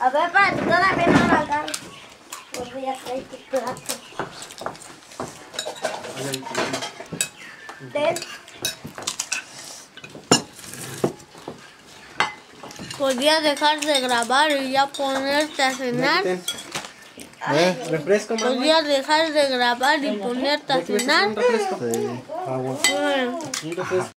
A ver, para tú todavía no la agarras. Pues voy a traer tu plato. Ten. Podías dejar de grabar y ya ponerte a cenar. ¿Eh? ¿Refresco, mamá? Podías dejar de grabar y ponerte a cenar. un refresco? Sí. Agua. Un refresco.